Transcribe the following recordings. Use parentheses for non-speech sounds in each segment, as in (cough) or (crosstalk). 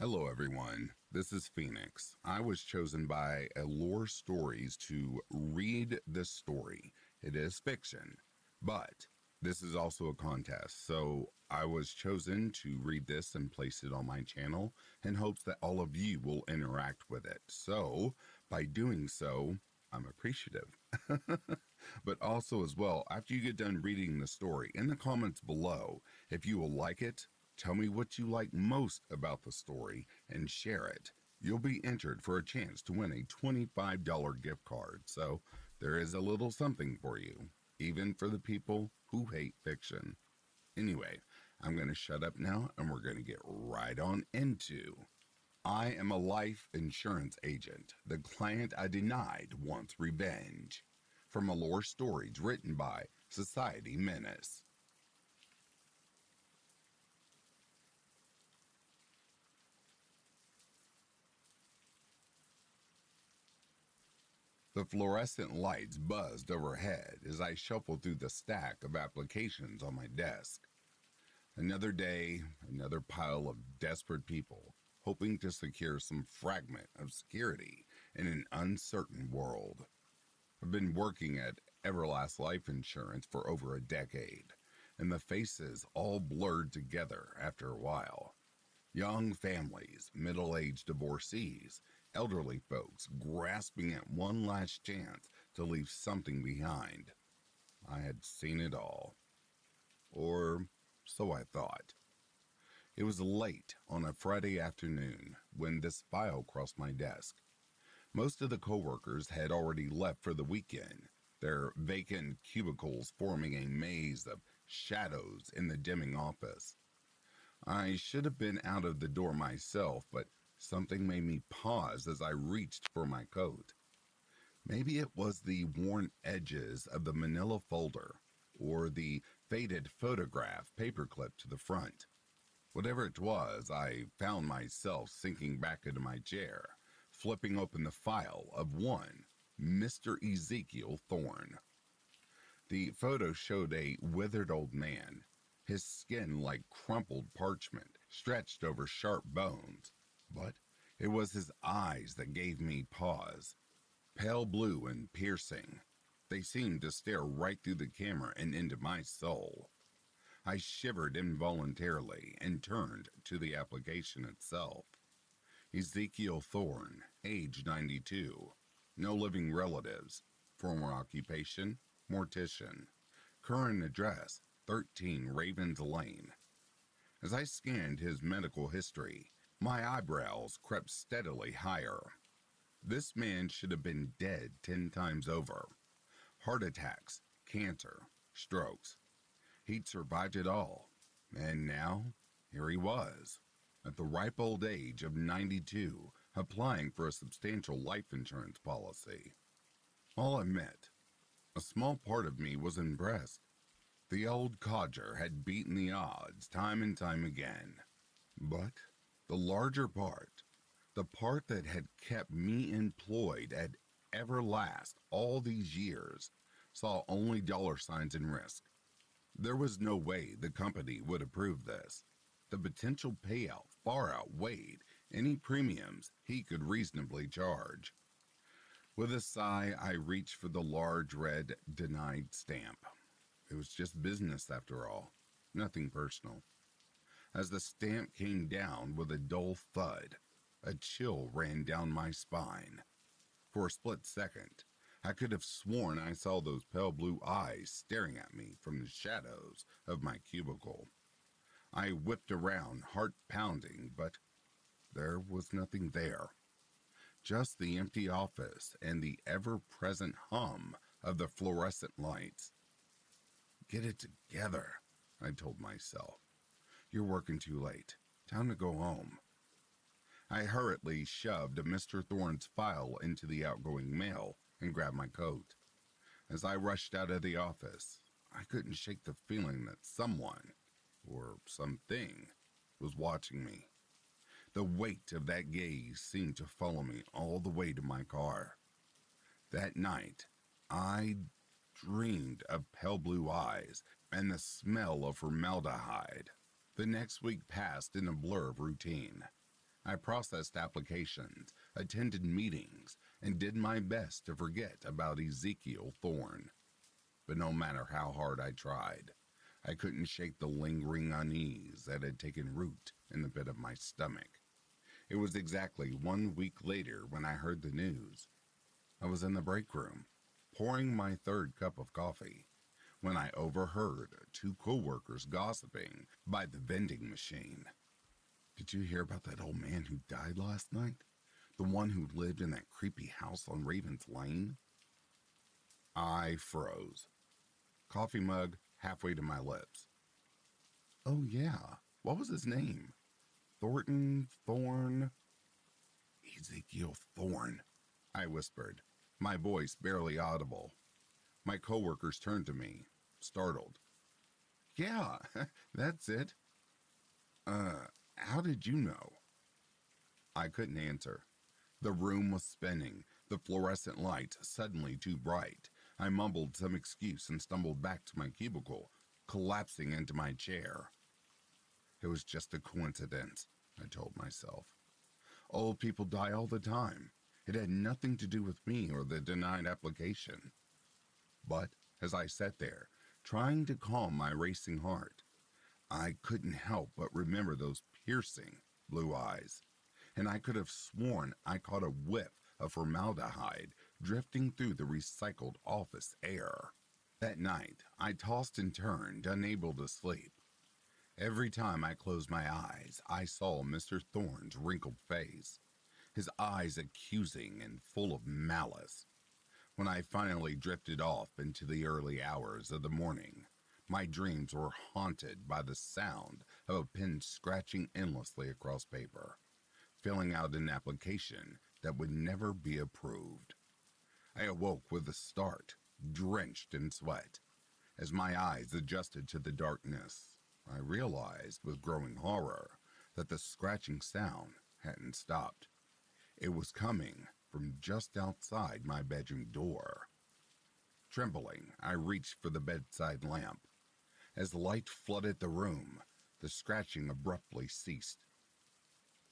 Hello, everyone. This is Phoenix. I was chosen by Allure Stories to read this story. It is fiction, but this is also a contest. So I was chosen to read this and place it on my channel in hopes that all of you will interact with it. So by doing so, I'm appreciative. (laughs) but also, as well, after you get done reading the story, in the comments below, if you will like it, tell me what you like most about the story and share it. You'll be entered for a chance to win a $25 gift card. So there is a little something for you, even for the people who hate fiction. Anyway, I'm going to shut up now and we're going to get right on into I am a life insurance agent. The client I denied wants revenge. From Allure Stories, written by Society Menace. The fluorescent lights buzzed overhead as I shuffled through the stack of applications on my desk. Another day, another pile of desperate people hoping to secure some fragment of security in an uncertain world. I've been working at Everlast Life Insurance for over a decade, and the faces all blurred together after a while. Young families, middle aged divorcees, elderly folks grasping at one last chance to leave something behind. I had seen it all. Or so I thought. It was late on a Friday afternoon when this file crossed my desk. Most of the coworkers had already left for the weekend, their vacant cubicles forming a maze of shadows in the dimming office. I should have been out of the door myself, but something made me pause as I reached for my coat. Maybe it was the worn edges of the manila folder or the faded photograph paperclip to the front. Whatever it was, I found myself sinking back into my chair, flipping open the file of one Mr. Ezekiel Thorne. The photo showed a withered old man, his skin like crumpled parchment, stretched over sharp bones. But it was his eyes that gave me pause. Pale blue and piercing. They seemed to stare right through the camera and into my soul. I shivered involuntarily and turned to the application itself. Ezekiel Thorne, age 92, no living relatives, former occupation, mortician, current address 13 Ravens Lane. As I scanned his medical history, my eyebrows crept steadily higher. This man should have been dead 10 times over. Heart attacks, cancer, strokes, He'd survived it all. And now, here he was, at the ripe old age of 92, applying for a substantial life insurance policy. All I'll admit, a small part of me was impressed. The old codger had beaten the odds time and time again. But the larger part, the part that had kept me employed at Everlast all these years, saw only dollar signs and risk. There was no way the company would approve this. The potential payout far outweighed any premiums he could reasonably charge. With a sigh, I reached for the large red denied stamp. It was just business after all, nothing personal. As the stamp came down with a dull thud, a chill ran down my spine. For a split second, I could have sworn I saw those pale blue eyes staring at me from the shadows of my cubicle. I whipped around, heart pounding, but there was nothing there. Just the empty office and the ever present hum of the fluorescent lights. Get it together, I told myself. You're working too late. Time to go home. I hurriedly shoved Mr. Thorne's file into the outgoing mail and grabbed my coat. As I rushed out of the office, I couldn't shake the feeling that someone, or something, was watching me. The weight of that gaze seemed to follow me all the way to my car. That night, I dreamed of pale blue eyes and the smell of formaldehyde. The next week passed in a blur of routine. I processed applications, attended meetings, and did my best to forget about Ezekiel Thorne. But no matter how hard I tried, I couldn't shake the lingering unease that had taken root in the pit of my stomach. It was exactly one week later when I heard the news. I was in the break room, pouring my third cup of coffee, when I overheard two coworkers gossiping by the vending machine. Did you hear about that old man who died last night? The one who lived in that creepy house on Ravens Lane? I froze. Coffee mug halfway to my lips. Oh, yeah. What was his name? Thornton Thorne? Ezekiel Thorne, I whispered, my voice barely audible. My coworkers turned to me, startled. Yeah, (laughs) that's it. Uh, how did you know? I couldn't answer. The room was spinning, the fluorescent light suddenly too bright. I mumbled some excuse and stumbled back to my cubicle, collapsing into my chair. It was just a coincidence, I told myself. Old people die all the time. It had nothing to do with me or the denied application. But as I sat there, trying to calm my racing heart, I couldn't help but remember those piercing blue eyes, and I could have sworn I caught a whiff of formaldehyde drifting through the recycled office air. That night, I tossed and turned, unable to sleep. Every time I closed my eyes, I saw Mr. Thorne's wrinkled face, his eyes accusing and full of malice. When I finally drifted off into the early hours of the morning, my dreams were haunted by the sound of a pen scratching endlessly across paper, filling out an application that would never be approved. I awoke with a start, drenched in sweat. As my eyes adjusted to the darkness, I realized with growing horror that the scratching sound hadn't stopped. It was coming from just outside my bedroom door. Trembling, I reached for the bedside lamp as light flooded the room, the scratching abruptly ceased.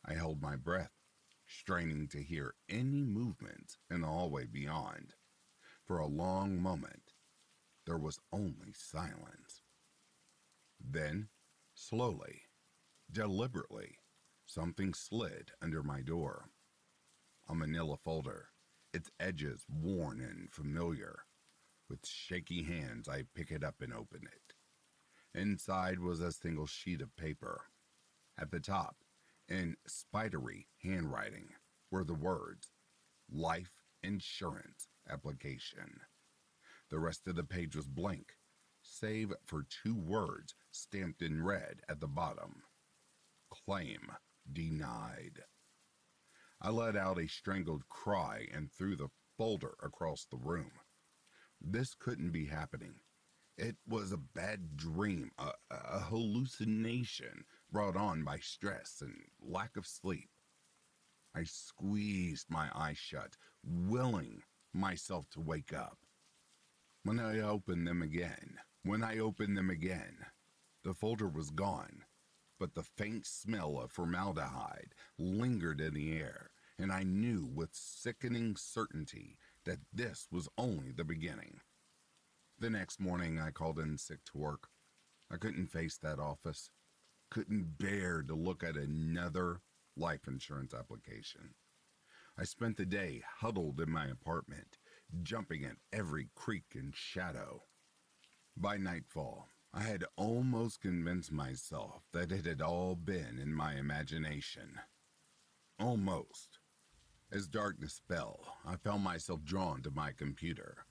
I held my breath, straining to hear any movement in the hallway beyond. For a long moment, there was only silence. Then, slowly, deliberately, something slid under my door. A manila folder, its edges worn and familiar. With shaky hands, I pick it up and open it. Inside was a single sheet of paper. At the top, in spidery handwriting, were the words Life Insurance Application. The rest of the page was blank, save for two words stamped in red at the bottom Claim Denied. I let out a strangled cry and threw the folder across the room. This couldn't be happening. It was a bad dream, a, a hallucination brought on by stress and lack of sleep. I squeezed my eyes shut, willing myself to wake up. When I opened them again, when I opened them again, the folder was gone, but the faint smell of formaldehyde lingered in the air, and I knew with sickening certainty that this was only the beginning. The next morning, I called in sick to work. I couldn't face that office. Couldn't bear to look at another life insurance application. I spent the day huddled in my apartment, jumping at every creak and shadow. By nightfall, I had almost convinced myself that it had all been in my imagination. Almost. As darkness fell, I found myself drawn to my computer.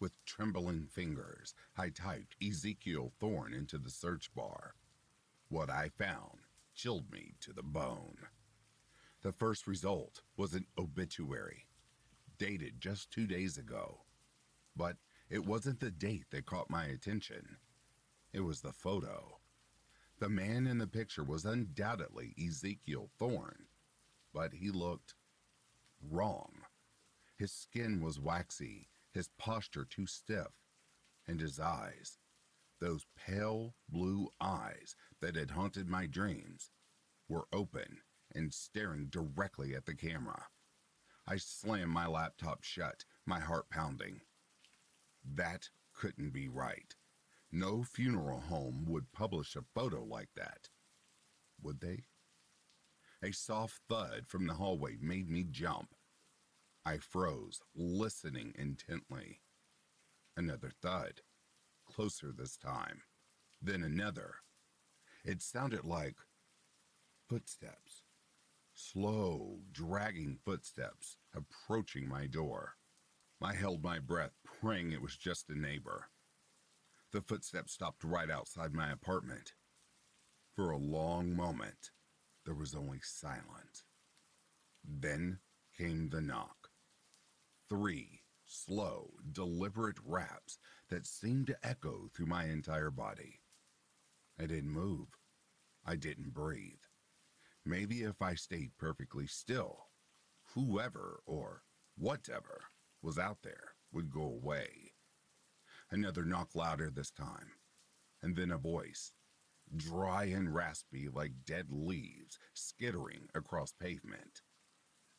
With trembling fingers, I typed Ezekiel Thorne into the search bar. What I found chilled me to the bone. The first result was an obituary, dated just two days ago. But it wasn't the date that caught my attention. It was the photo. The man in the picture was undoubtedly Ezekiel Thorne, but he looked wrong. His skin was waxy his posture too stiff, and his eyes, those pale blue eyes that had haunted my dreams, were open and staring directly at the camera. I slammed my laptop shut, my heart pounding. That couldn't be right. No funeral home would publish a photo like that. Would they? A soft thud from the hallway made me jump. I froze, listening intently. Another thud, closer this time. Then another. It sounded like footsteps. Slow, dragging footsteps approaching my door. I held my breath, praying it was just a neighbor. The footsteps stopped right outside my apartment. For a long moment, there was only silence. Then came the knock. Three slow, deliberate raps that seemed to echo through my entire body. I didn't move. I didn't breathe. Maybe if I stayed perfectly still, whoever or whatever was out there would go away. Another knock louder this time, and then a voice, dry and raspy like dead leaves skittering across pavement.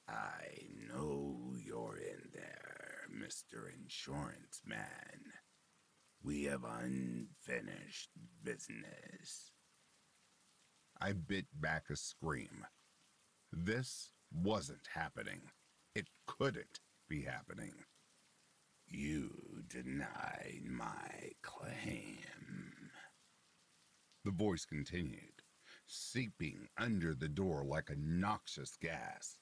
I know you're in there, Mr. Insurance Man. We have unfinished business. I bit back a scream. This wasn't happening. It couldn't be happening. You denied my claim. The voice continued, seeping under the door like a noxious gas.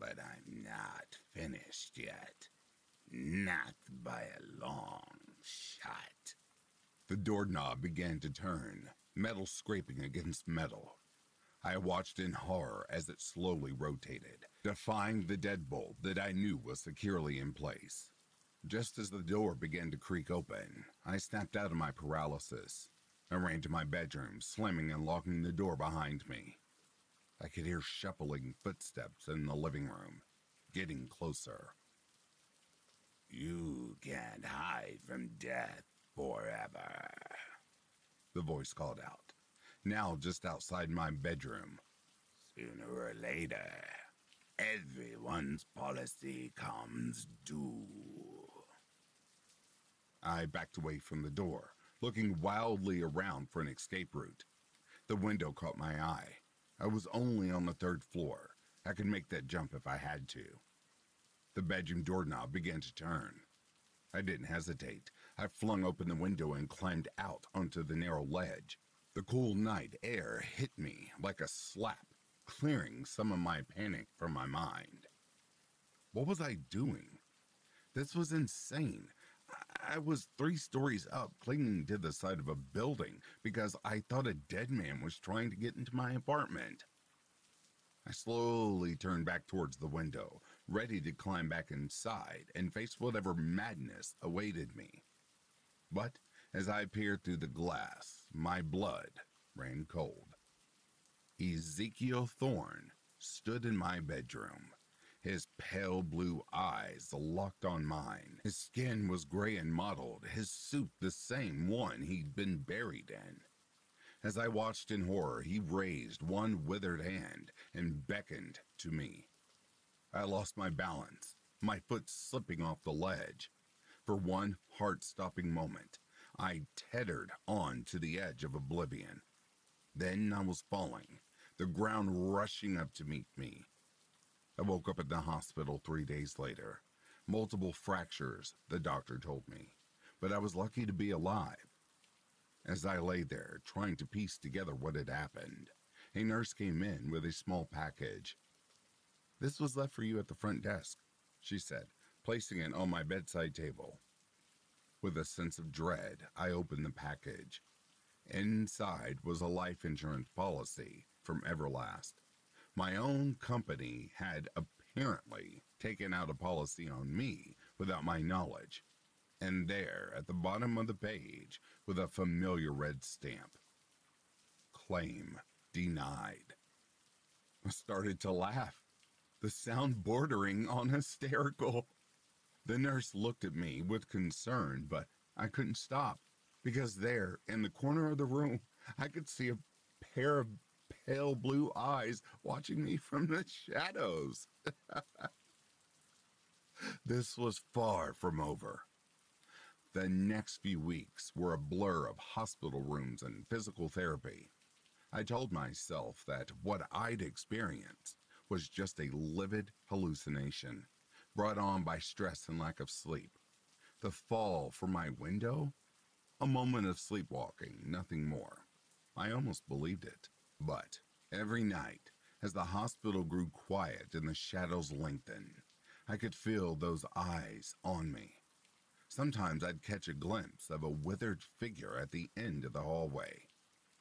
But I'm not finished yet. Not by a long shot. The doorknob began to turn, metal scraping against metal. I watched in horror as it slowly rotated, defying the deadbolt that I knew was securely in place. Just as the door began to creak open, I snapped out of my paralysis. I ran to my bedroom, slamming and locking the door behind me. I could hear shuffling footsteps in the living room, getting closer. You can't hide from death forever, the voice called out, now just outside my bedroom. Sooner or later, everyone's policy comes due. I backed away from the door, looking wildly around for an escape route. The window caught my eye. I was only on the third floor. I could make that jump if I had to. The bedroom doorknob began to turn. I didn't hesitate. I flung open the window and climbed out onto the narrow ledge. The cool night air hit me like a slap, clearing some of my panic from my mind. What was I doing? This was insane. I was three stories up, clinging to the side of a building because I thought a dead man was trying to get into my apartment. I slowly turned back towards the window, ready to climb back inside and face whatever madness awaited me. But as I peered through the glass, my blood ran cold. Ezekiel Thorne stood in my bedroom, his pale blue eyes locked on mine. His skin was gray and mottled, his suit the same one he'd been buried in. As I watched in horror, he raised one withered hand and beckoned to me. I lost my balance, my foot slipping off the ledge. For one heart stopping moment, I teetered on to the edge of oblivion. Then I was falling, the ground rushing up to meet me. I woke up at the hospital three days later. Multiple fractures, the doctor told me, but I was lucky to be alive. As I lay there, trying to piece together what had happened, a nurse came in with a small package this was left for you at the front desk, she said, placing it on my bedside table. With a sense of dread, I opened the package. Inside was a life insurance policy from Everlast. My own company had apparently taken out a policy on me without my knowledge. And there, at the bottom of the page, with a familiar red stamp, claim denied. I started to laugh the sound bordering on hysterical. The nurse looked at me with concern, but I couldn't stop because there, in the corner of the room, I could see a pair of pale blue eyes watching me from the shadows. (laughs) this was far from over. The next few weeks were a blur of hospital rooms and physical therapy. I told myself that what I'd experienced was just a livid hallucination brought on by stress and lack of sleep. The fall from my window? A moment of sleepwalking, nothing more. I almost believed it. But every night, as the hospital grew quiet and the shadows lengthened, I could feel those eyes on me. Sometimes I'd catch a glimpse of a withered figure at the end of the hallway,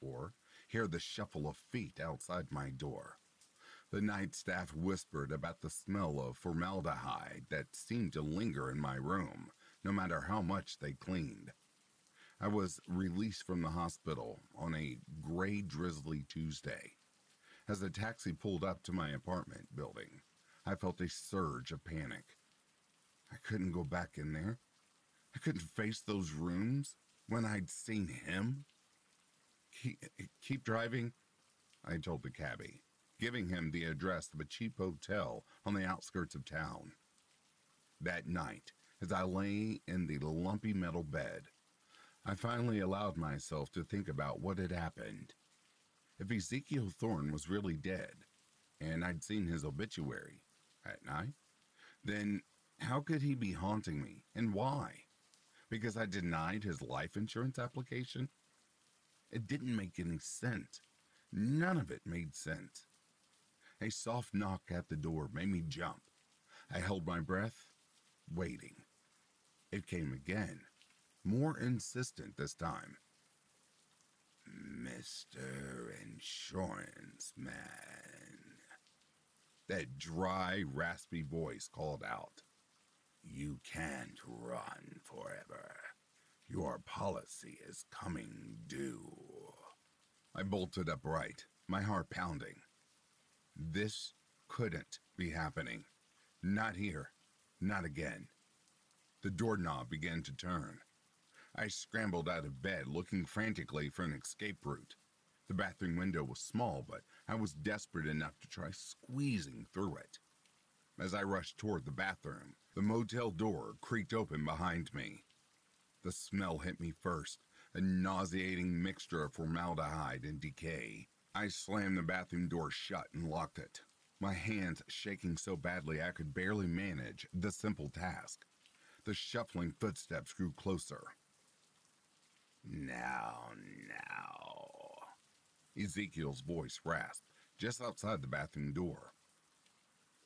or hear the shuffle of feet outside my door. The night staff whispered about the smell of formaldehyde that seemed to linger in my room, no matter how much they cleaned. I was released from the hospital on a gray, drizzly Tuesday. As the taxi pulled up to my apartment building, I felt a surge of panic. I couldn't go back in there. I couldn't face those rooms when I'd seen him. Keep, keep driving, I told the cabbie, giving him the address of a cheap hotel on the outskirts of town. That night, as I lay in the lumpy metal bed, I finally allowed myself to think about what had happened. If Ezekiel Thorne was really dead, and I'd seen his obituary at night, then how could he be haunting me, and why? Because I denied his life insurance application? It didn't make any sense. None of it made sense. A soft knock at the door made me jump. I held my breath, waiting. It came again more insistent this time. Mr. Insurance Man. That dry, raspy voice called out. You can't run forever. Your policy is coming due. I bolted upright, my heart pounding. This couldn't be happening. Not here. Not again. The doorknob began to turn. I scrambled out of bed, looking frantically for an escape route. The bathroom window was small, but I was desperate enough to try squeezing through it. As I rushed toward the bathroom, the motel door creaked open behind me. The smell hit me first, a nauseating mixture of formaldehyde and decay. I slammed the bathroom door shut and locked it, my hands shaking so badly I could barely manage the simple task. The shuffling footsteps grew closer, now, now. Ezekiel's voice rasped just outside the bathroom door.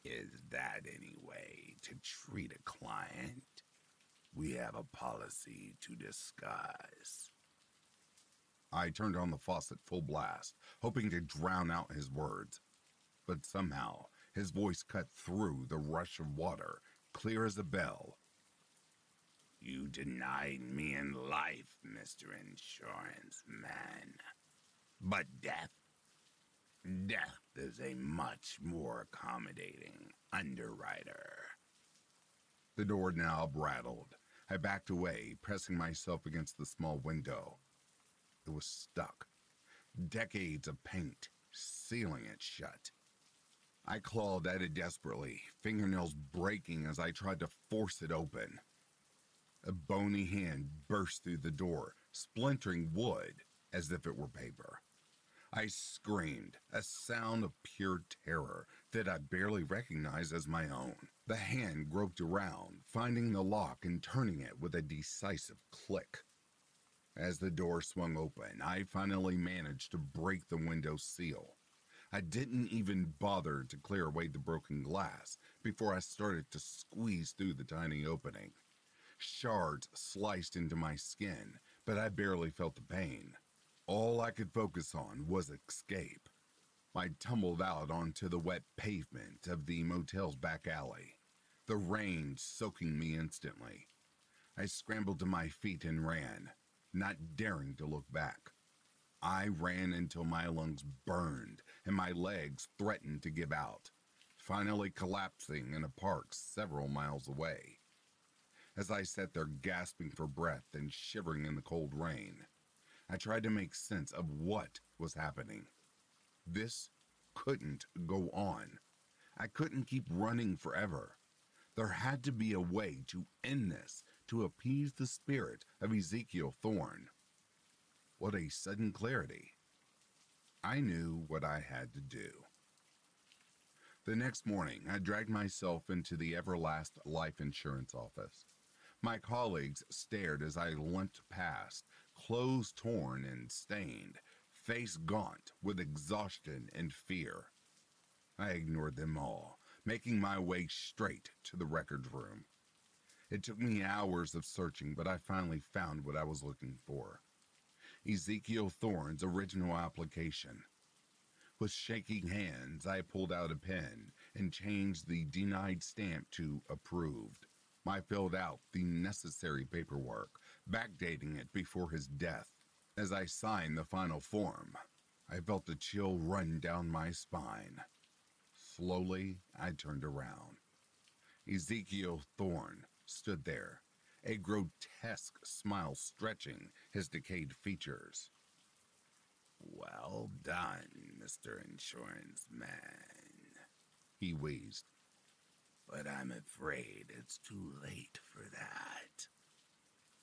Is that any way to treat a client? We have a policy to discuss. I turned on the faucet full blast, hoping to drown out his words. But somehow, his voice cut through the rush of water, clear as a bell, you denied me in life, Mr. Insurance Man. But death? Death is a much more accommodating underwriter. The door knob rattled. I backed away, pressing myself against the small window. It was stuck. Decades of paint sealing it shut. I clawed at it desperately, fingernails breaking as I tried to force it open. A bony hand burst through the door, splintering wood as if it were paper. I screamed, a sound of pure terror that I barely recognized as my own. The hand groped around, finding the lock and turning it with a decisive click. As the door swung open, I finally managed to break the window seal. I didn't even bother to clear away the broken glass before I started to squeeze through the tiny opening. Shards sliced into my skin, but I barely felt the pain. All I could focus on was escape. I tumbled out onto the wet pavement of the motel's back alley, the rain soaking me instantly. I scrambled to my feet and ran, not daring to look back. I ran until my lungs burned and my legs threatened to give out, finally collapsing in a park several miles away as I sat there gasping for breath and shivering in the cold rain. I tried to make sense of what was happening. This couldn't go on. I couldn't keep running forever. There had to be a way to end this, to appease the spirit of Ezekiel Thorne. What a sudden clarity. I knew what I had to do. The next morning, I dragged myself into the Everlast Life Insurance office. My colleagues stared as I limped past, clothes torn and stained, face gaunt with exhaustion and fear. I ignored them all, making my way straight to the records room. It took me hours of searching, but I finally found what I was looking for. Ezekiel Thorne's original application. With shaking hands, I pulled out a pen and changed the denied stamp to approved. I filled out the necessary paperwork, backdating it before his death. As I signed the final form, I felt a chill run down my spine. Slowly, I turned around. Ezekiel Thorne stood there, a grotesque smile stretching his decayed features. Well done, Mr. Insurance Man, he wheezed. But I'm afraid it's too late for that.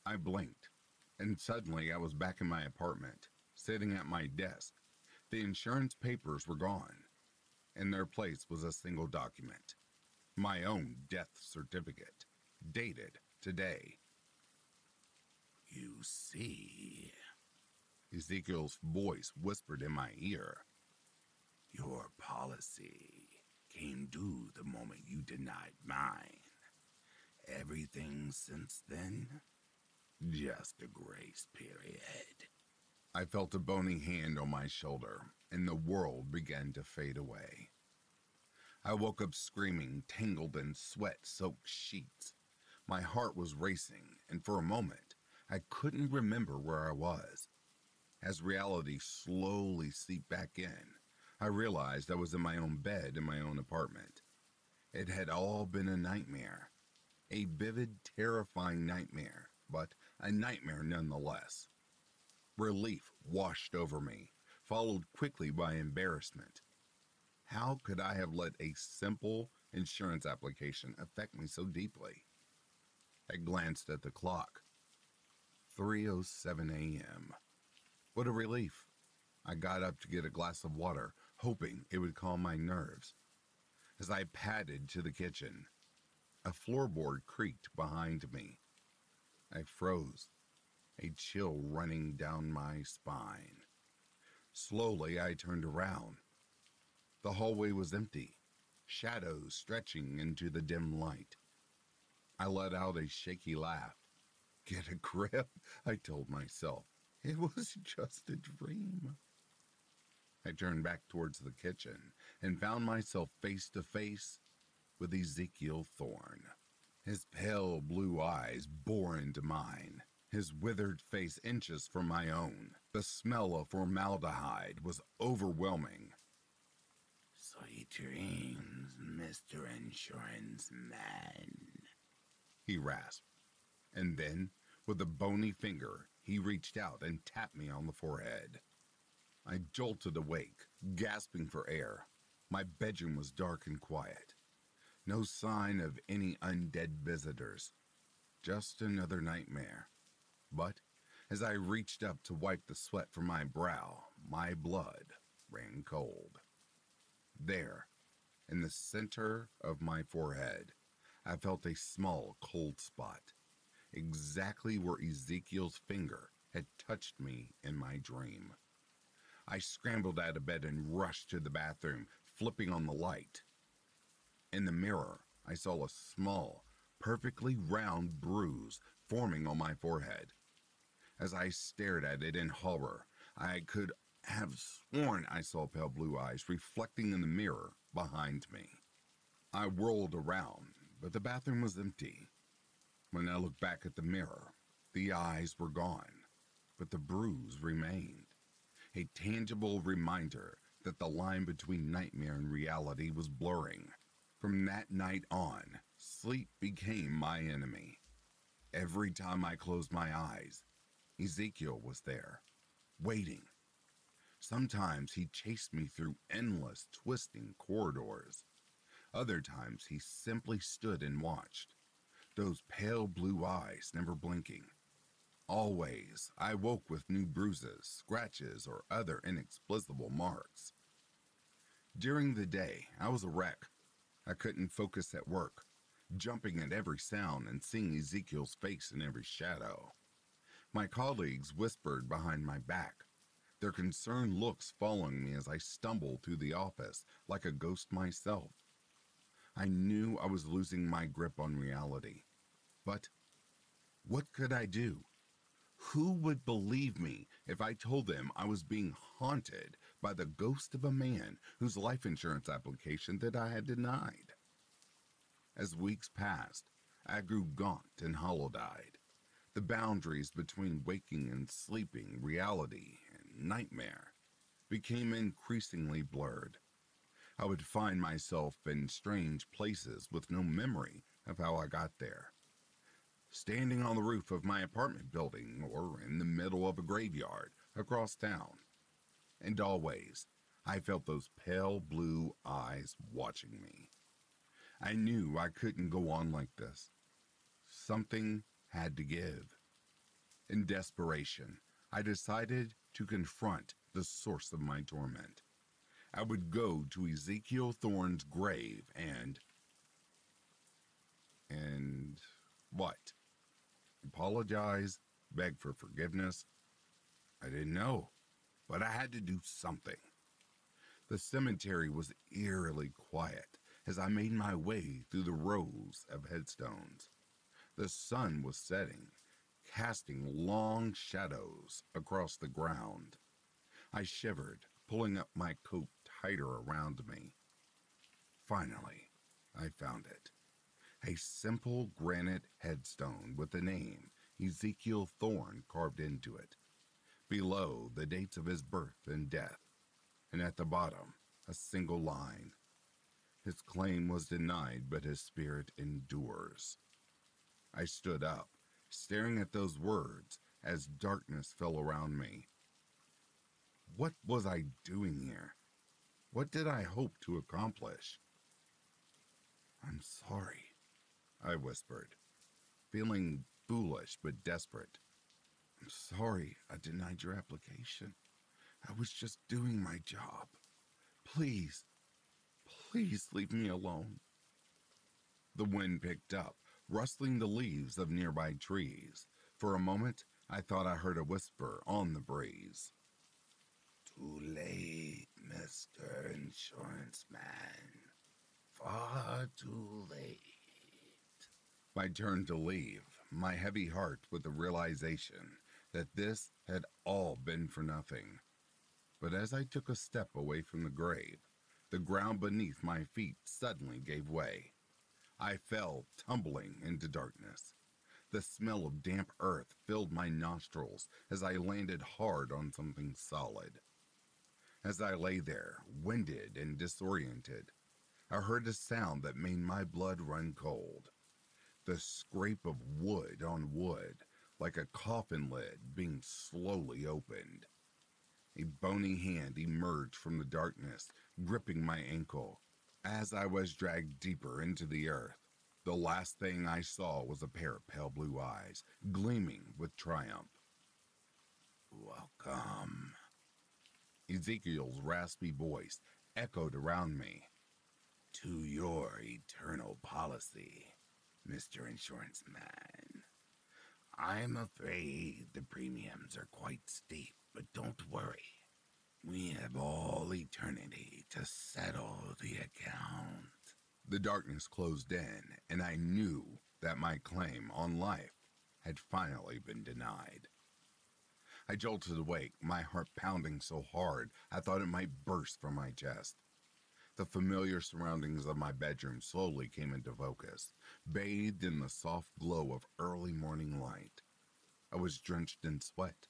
I blinked, and suddenly I was back in my apartment, sitting at my desk. The insurance papers were gone. In their place was a single document my own death certificate, dated today. You see, Ezekiel's voice whispered in my ear, Your policy came due the moment you denied mine. Everything since then, just a grace period. I felt a bony hand on my shoulder, and the world began to fade away. I woke up screaming, tangled in sweat soaked sheets. My heart was racing, and for a moment, I couldn't remember where I was. As reality slowly seeped back in, I realized I was in my own bed in my own apartment. It had all been a nightmare. A vivid, terrifying nightmare, but a nightmare nonetheless. Relief washed over me, followed quickly by embarrassment. How could I have let a simple insurance application affect me so deeply? I glanced at the clock. 3:07 a.m. What a relief. I got up to get a glass of water, hoping it would calm my nerves. As I padded to the kitchen, a floorboard creaked behind me. I froze, a chill running down my spine. Slowly, I turned around. The hallway was empty, shadows stretching into the dim light. I let out a shaky laugh. Get a grip, I told myself. It was just a dream. I turned back towards the kitchen and found myself face to face with Ezekiel Thorne. His pale blue eyes bore into mine, his withered face inches from my own. The smell of formaldehyde was overwhelming. Sweet dreams, Mr. Insurance Man, he rasped. And then, with a bony finger, he reached out and tapped me on the forehead. I jolted awake, gasping for air. My bedroom was dark and quiet. No sign of any undead visitors. Just another nightmare. But as I reached up to wipe the sweat from my brow, my blood ran cold. There, in the center of my forehead, I felt a small cold spot, exactly where Ezekiel's finger had touched me in my dream. I scrambled out of bed and rushed to the bathroom, flipping on the light. In the mirror, I saw a small, perfectly round bruise forming on my forehead. As I stared at it in horror, I could have sworn I saw pale blue eyes reflecting in the mirror behind me. I whirled around, but the bathroom was empty. When I looked back at the mirror, the eyes were gone, but the bruise remained a tangible reminder that the line between nightmare and reality was blurring. From that night on, sleep became my enemy. Every time I closed my eyes, Ezekiel was there, waiting. Sometimes he chased me through endless, twisting corridors. Other times he simply stood and watched, those pale blue eyes never blinking. Always, I woke with new bruises, scratches, or other inexplicable marks. During the day, I was a wreck. I couldn't focus at work, jumping at every sound and seeing Ezekiel's face in every shadow. My colleagues whispered behind my back, their concerned looks following me as I stumbled through the office like a ghost myself. I knew I was losing my grip on reality. But what could I do? Who would believe me if I told them I was being haunted by the ghost of a man whose life insurance application that I had denied? As weeks passed, I grew gaunt and hollow-eyed. The boundaries between waking and sleeping, reality and nightmare, became increasingly blurred. I would find myself in strange places with no memory of how I got there. Standing on the roof of my apartment building or in the middle of a graveyard across town. And always, I felt those pale blue eyes watching me. I knew I couldn't go on like this. Something had to give. In desperation, I decided to confront the source of my torment. I would go to Ezekiel Thorne's grave and. And what? Apologize? Beg for forgiveness? I didn't know, but I had to do something. The cemetery was eerily quiet as I made my way through the rows of headstones. The sun was setting, casting long shadows across the ground. I shivered, pulling up my coat tighter around me. Finally, I found it. A simple granite headstone with the name Ezekiel Thorne carved into it. Below, the dates of his birth and death, and at the bottom, a single line. His claim was denied, but his spirit endures. I stood up, staring at those words as darkness fell around me. What was I doing here? What did I hope to accomplish? I'm sorry, I whispered, feeling foolish but desperate. I'm sorry I denied your application. I was just doing my job. Please, please leave me alone. The wind picked up, rustling the leaves of nearby trees. For a moment, I thought I heard a whisper on the breeze. Too late, Mr. Insurance Man. Far too late. I turned to leave, my heavy heart with the realization that this had all been for nothing. But as I took a step away from the grave, the ground beneath my feet suddenly gave way. I fell tumbling into darkness. The smell of damp earth filled my nostrils as I landed hard on something solid. As I lay there, winded and disoriented, I heard a sound that made my blood run cold. The scrape of wood on wood, like a coffin lid being slowly opened. A bony hand emerged from the darkness, gripping my ankle. As I was dragged deeper into the earth, the last thing I saw was a pair of pale blue eyes, gleaming with triumph. Welcome. Ezekiel's raspy voice echoed around me. To your eternal policy, Mr. Insurance Man. I'm afraid the premiums are quite steep, but don't worry. We have all eternity to settle the account. The darkness closed in, and I knew that my claim on life had finally been denied. I jolted awake, my heart pounding so hard I thought it might burst from my chest. The familiar surroundings of my bedroom slowly came into focus, bathed in the soft glow of early morning light. I was drenched in sweat,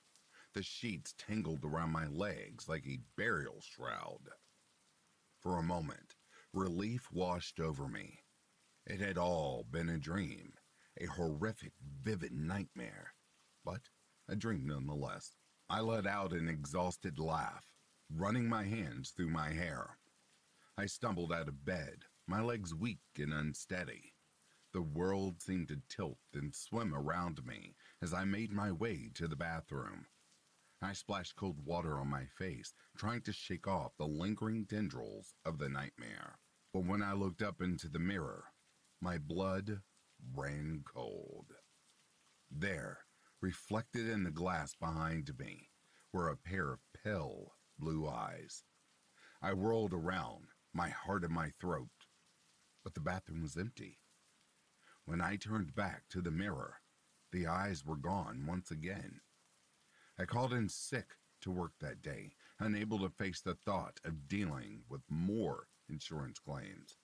the sheets tangled around my legs like a burial shroud. For a moment, relief washed over me. It had all been a dream, a horrific, vivid nightmare, but a dream nonetheless. I let out an exhausted laugh running my hands through my hair. I stumbled out of bed, my legs weak and unsteady. The world seemed to tilt and swim around me as I made my way to the bathroom. I splashed cold water on my face, trying to shake off the lingering tendrils of the nightmare. But when I looked up into the mirror, my blood ran cold. There, reflected in the glass behind me, were a pair of pale blue eyes. I whirled around, my heart in my throat, but the bathroom was empty. When I turned back to the mirror, the eyes were gone once again. I called in sick to work that day, unable to face the thought of dealing with more insurance claims.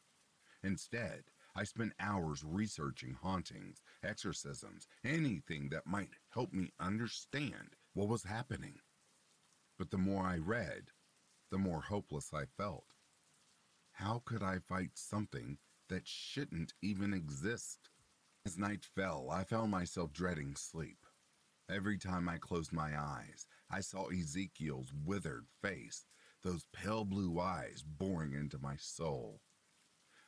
Instead, I spent hours researching hauntings, exorcisms, anything that might help me understand what was happening. But the more I read, the more hopeless I felt. How could I fight something that shouldn't even exist? As night fell, I found myself dreading sleep. Every time I closed my eyes, I saw Ezekiel's withered face, those pale blue eyes boring into my soul.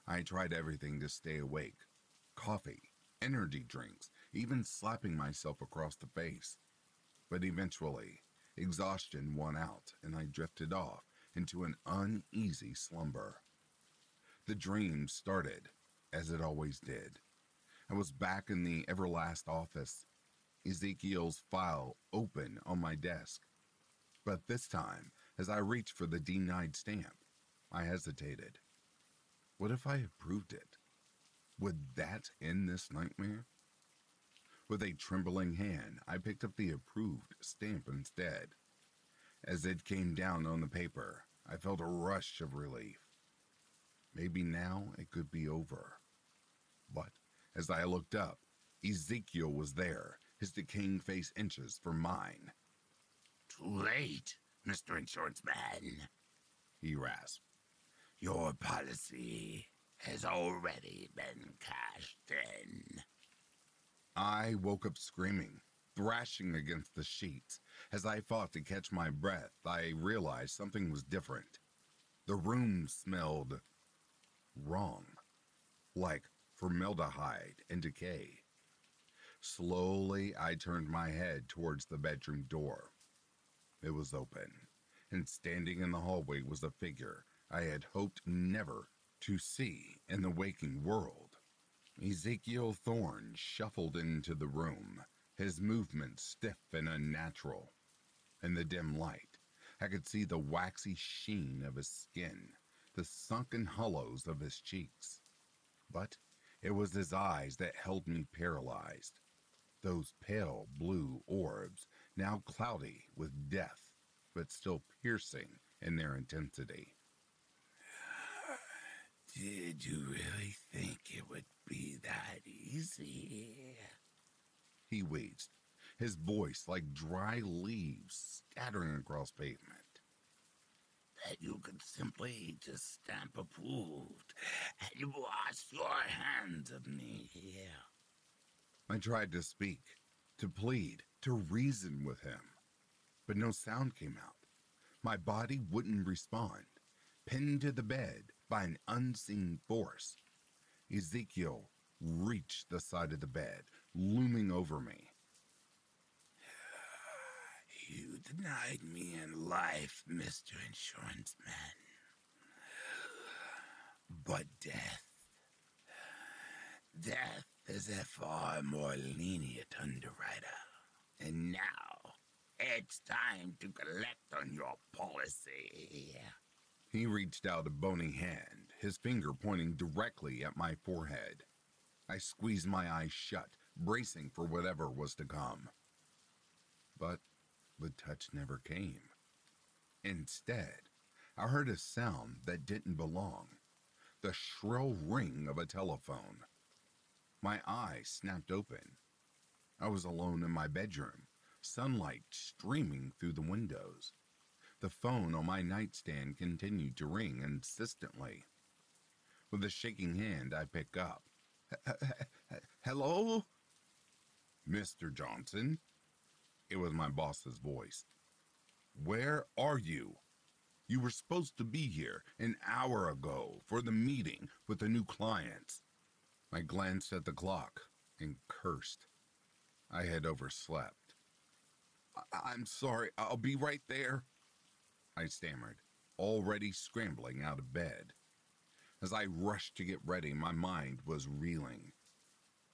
I tried everything to stay awake coffee, energy drinks, even slapping myself across the face. But eventually, exhaustion won out and I drifted off into an uneasy slumber. The dream started, as it always did. I was back in the Everlast office, Ezekiel's file open on my desk. But this time, as I reached for the denied stamp, I hesitated. What if I approved it? Would that end this nightmare? With a trembling hand, I picked up the approved stamp instead. As it came down on the paper, I felt a rush of relief. Maybe now it could be over. But as I looked up, Ezekiel was there, his decaying face inches from mine. Too late, Mr. Insurance Man, he rasped. Your policy has already been cashed in. I woke up screaming, thrashing against the sheets. As I fought to catch my breath, I realized something was different. The room smelled wrong, like formaldehyde and decay. Slowly, I turned my head towards the bedroom door. It was open, and standing in the hallway was a figure I had hoped never to see in the waking world. Ezekiel Thorne shuffled into the room, his movements stiff and unnatural. In the dim light, I could see the waxy sheen of his skin, the sunken hollows of his cheeks. But it was his eyes that held me paralyzed. Those pale blue orbs, now cloudy with death, but still piercing in their intensity. (sighs) Did you really think it would be that easy? He wheezed, his voice like dry leaves scattering across pavement. That you could simply just stamp approved and wash your hands of me. Here. I tried to speak, to plead, to reason with him, but no sound came out. My body wouldn't respond. Pinned to the bed, by an unseen force. Ezekiel reached the side of the bed, looming over me. You denied me in life, Mr. Insurance Man. But death. Death is a far more lenient underwriter. And now, it's time to collect on your policy. He reached out a bony hand, his finger pointing directly at my forehead. I squeezed my eyes shut, bracing for whatever was to come. But the touch never came. Instead, I heard a sound that didn't belong the shrill ring of a telephone. My eyes snapped open. I was alone in my bedroom, sunlight streaming through the windows. The phone on my nightstand continued to ring insistently. With a shaking hand, I pick up. (laughs) Hello? Mr. Johnson? It was my boss's voice. Where are you? You were supposed to be here an hour ago for the meeting with the new clients. I glanced at the clock and cursed. I had overslept. I- am sorry, I'll be right there, I stammered, already scrambling out of bed. As I rushed to get ready, my mind was reeling.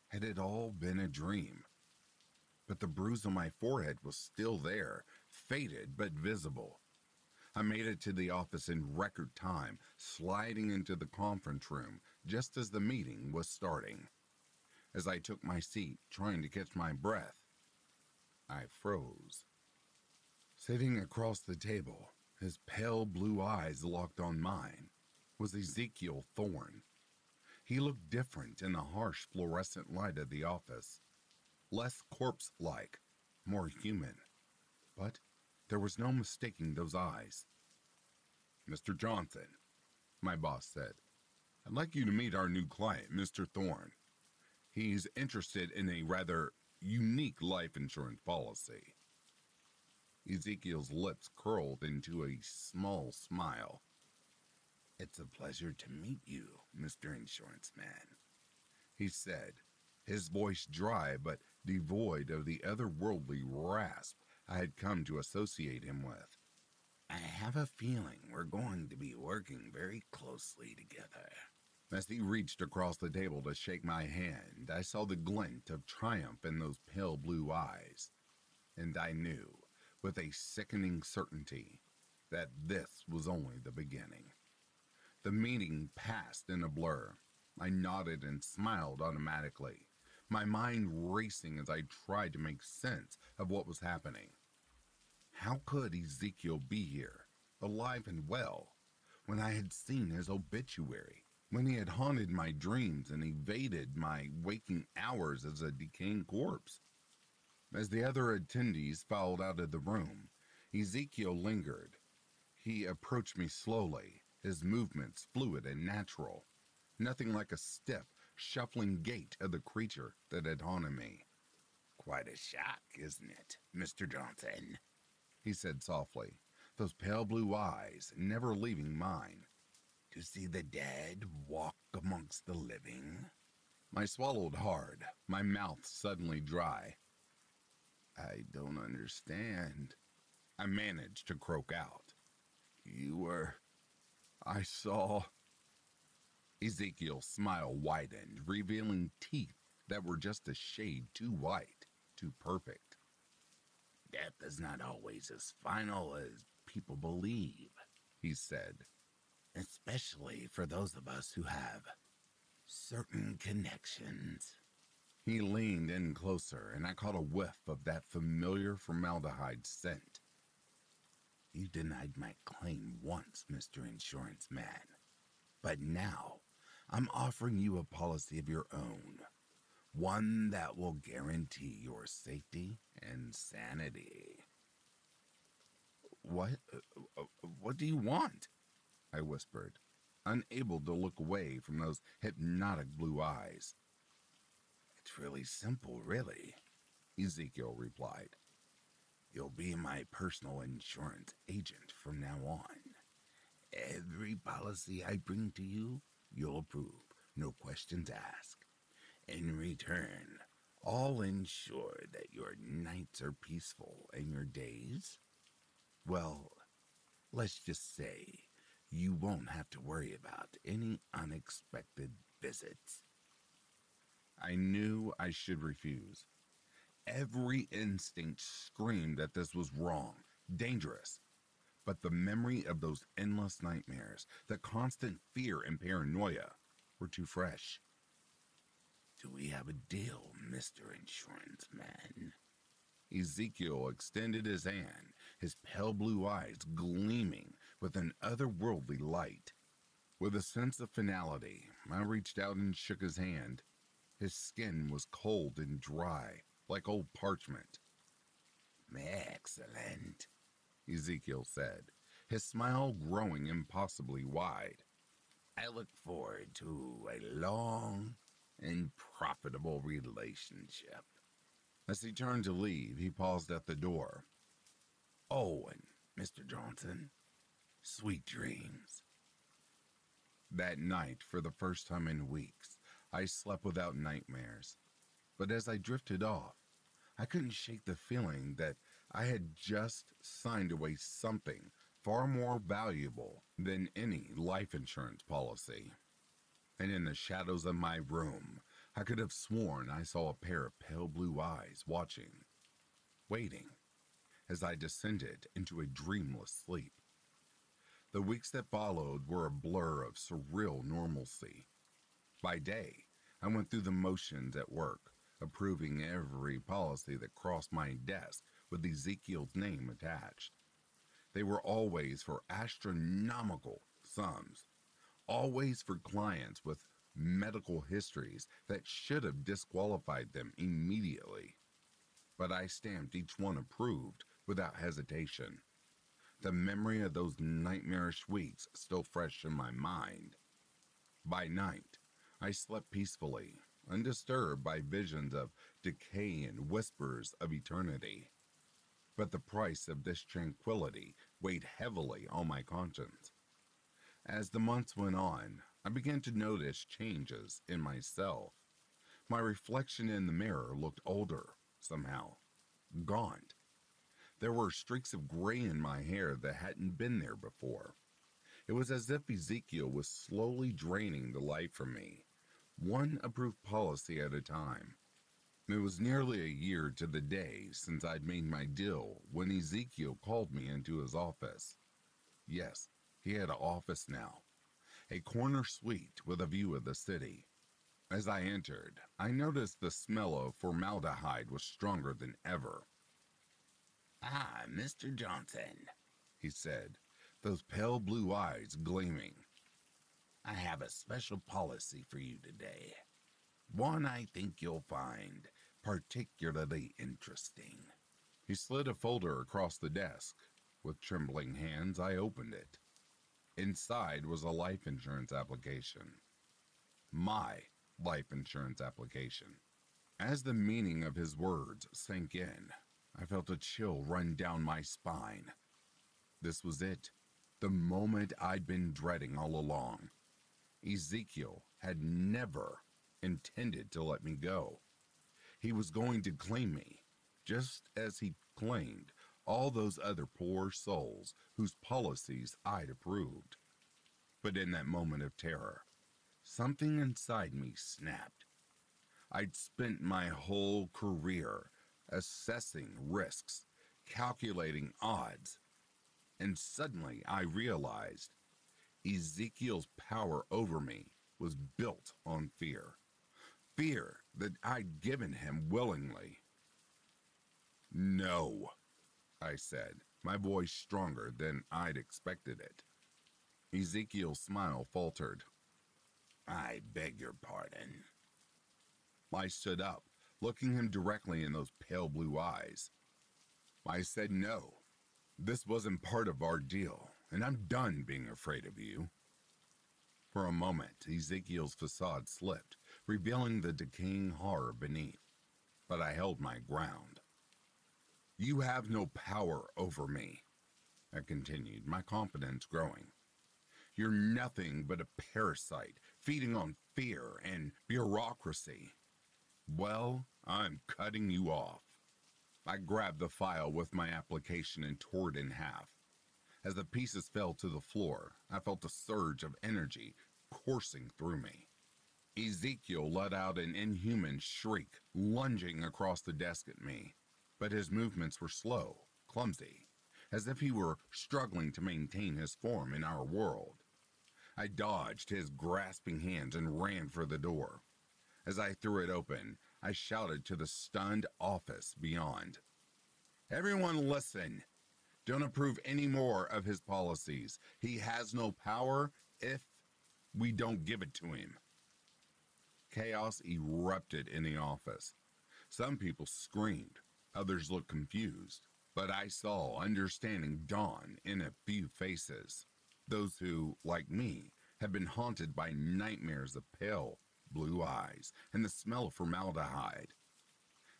Had it all been a dream? But the bruise on my forehead was still there, faded but visible. I made it to the office in record time, sliding into the conference room just as the meeting was starting. As I took my seat, trying to catch my breath, I froze. Sitting across the table, his pale blue eyes locked on mine, was Ezekiel Thorne. He looked different in the harsh fluorescent light of the office. Less corpse like, more human. But there was no mistaking those eyes. Mr. Johnson, my boss said, I'd like you to meet our new client, Mr. Thorne. He's interested in a rather unique life insurance policy. Ezekiel's lips curled into a small smile. It's a pleasure to meet you, Mr. Insurance Man, he said, his voice dry but devoid of the otherworldly rasp I had come to associate him with. I have a feeling we're going to be working very closely together. As he reached across the table to shake my hand, I saw the glint of triumph in those pale blue eyes. And I knew, with a sickening certainty, that this was only the beginning. The meeting passed in a blur. I nodded and smiled automatically, my mind racing as I tried to make sense of what was happening. How could Ezekiel be here, alive and well, when I had seen his obituary? when he had haunted my dreams and evaded my waking hours as a decaying corpse. As the other attendees filed out of the room, Ezekiel lingered. He approached me slowly, his movements fluid and natural, nothing like a stiff, shuffling gait of the creature that had haunted me. Quite a shock, isn't it, Mr. Johnson? He said softly, those pale blue eyes never leaving mine to see the dead walk amongst the living? I swallowed hard, my mouth suddenly dry. I don't understand. I managed to croak out. You were. I saw. Ezekiel's smile widened, revealing teeth that were just a shade too white, too perfect. Death is not always as final as people believe, he said especially for those of us who have certain connections. He leaned in closer, and I caught a whiff of that familiar formaldehyde scent. You denied my claim once, Mr. Insurance Man, but now I'm offering you a policy of your own, one that will guarantee your safety and sanity. What? Uh, uh, what do you want? I whispered, unable to look away from those hypnotic blue eyes. It's really simple, really, Ezekiel replied. You'll be my personal insurance agent from now on. Every policy I bring to you, you'll approve, no questions asked. In return, I'll ensure that your nights are peaceful and your days, well, let's just say you won't have to worry about any unexpected visits. I knew I should refuse. Every instinct screamed that this was wrong, dangerous. But the memory of those endless nightmares, the constant fear and paranoia, were too fresh. Do we have a deal, Mr. Insurance Man? Ezekiel extended his hand, his pale blue eyes gleaming with an otherworldly light. With a sense of finality, I reached out and shook his hand. His skin was cold and dry, like old parchment. Excellent, Ezekiel said, his smile growing impossibly wide. I look forward to a long and profitable relationship. As he turned to leave, he paused at the door. Oh, Mr. Johnson, Sweet dreams. That night, for the first time in weeks, I slept without nightmares. But as I drifted off, I couldn't shake the feeling that I had just signed away something far more valuable than any life insurance policy. And in the shadows of my room, I could have sworn I saw a pair of pale blue eyes watching, waiting, as I descended into a dreamless sleep. The weeks that followed were a blur of surreal normalcy. By day, I went through the motions at work, approving every policy that crossed my desk with Ezekiel's name attached. They were always for astronomical sums, always for clients with medical histories that should have disqualified them immediately. But I stamped each one approved without hesitation the memory of those nightmarish weeks still fresh in my mind. By night, I slept peacefully, undisturbed by visions of decay and whispers of eternity. But the price of this tranquility weighed heavily on my conscience. As the months went on, I began to notice changes in myself. My reflection in the mirror looked older, somehow, gaunt, there were streaks of gray in my hair that hadn't been there before. It was as if Ezekiel was slowly draining the life from me, one approved policy at a time. It was nearly a year to the day since I'd made my deal when Ezekiel called me into his office. Yes, he had an office now, a corner suite with a view of the city. As I entered, I noticed the smell of formaldehyde was stronger than ever. Ah, Mr. Johnson, he said, those pale blue eyes gleaming. I have a special policy for you today. One I think you'll find particularly interesting. He slid a folder across the desk. With trembling hands, I opened it. Inside was a life insurance application. My life insurance application. As the meaning of his words sank in, I felt a chill run down my spine. This was it, the moment I'd been dreading all along. Ezekiel had never intended to let me go. He was going to claim me, just as he claimed all those other poor souls whose policies I'd approved. But in that moment of terror, something inside me snapped. I'd spent my whole career assessing risks, calculating odds. And suddenly I realized Ezekiel's power over me was built on fear. Fear that I'd given him willingly. No, I said, my voice stronger than I'd expected it. Ezekiel's smile faltered. I beg your pardon. I stood up, looking him directly in those pale blue eyes. I said no. This wasn't part of our deal, and I'm done being afraid of you. For a moment, Ezekiel's facade slipped, revealing the decaying horror beneath. But I held my ground. You have no power over me, I continued, my confidence growing. You're nothing but a parasite, feeding on fear and bureaucracy. Well, I'm cutting you off. I grabbed the file with my application and tore it in half. As the pieces fell to the floor, I felt a surge of energy coursing through me. Ezekiel let out an inhuman shriek, lunging across the desk at me, but his movements were slow, clumsy, as if he were struggling to maintain his form in our world. I dodged his grasping hands and ran for the door. As I threw it open, I shouted to the stunned office beyond. Everyone listen. Don't approve any more of his policies. He has no power if we don't give it to him. Chaos erupted in the office. Some people screamed, others looked confused, but I saw understanding dawn in a few faces. Those who, like me, had been haunted by nightmares of pale, blue eyes, and the smell of formaldehyde.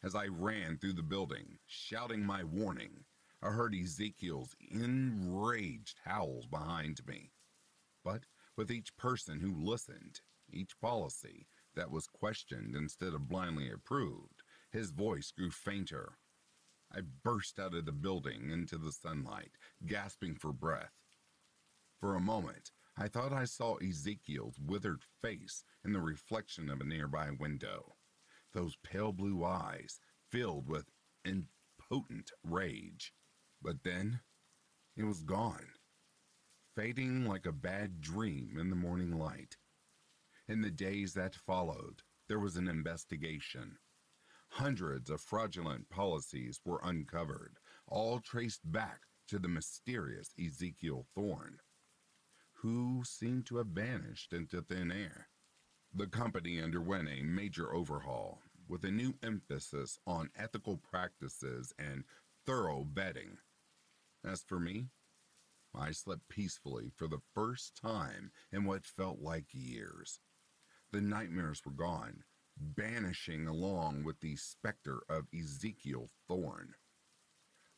As I ran through the building, shouting my warning, I heard Ezekiel's enraged howls behind me. But with each person who listened, each policy that was questioned instead of blindly approved, his voice grew fainter. I burst out of the building into the sunlight, gasping for breath. For a moment, I thought I saw Ezekiel's withered face in the reflection of a nearby window, those pale blue eyes filled with impotent rage. But then it was gone, fading like a bad dream in the morning light. In the days that followed, there was an investigation. Hundreds of fraudulent policies were uncovered, all traced back to the mysterious Ezekiel Thorne, who seemed to have vanished into thin air. The company underwent a major overhaul with a new emphasis on ethical practices and thorough vetting. As for me, I slept peacefully for the first time in what felt like years. The nightmares were gone, banishing along with the specter of Ezekiel Thorne.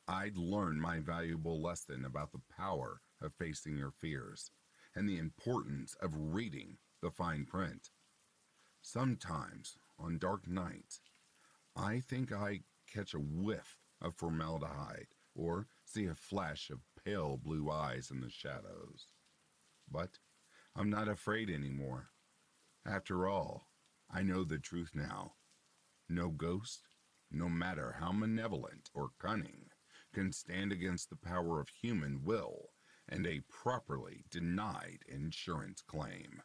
I'd learned my valuable lesson about the power of facing your fears and the importance of reading the fine print. Sometimes, on dark nights, I think I catch a whiff of formaldehyde or see a flash of pale blue eyes in the shadows. But I'm not afraid anymore. After all, I know the truth now. No ghost, no matter how malevolent or cunning, can stand against the power of human will and a properly denied insurance claim.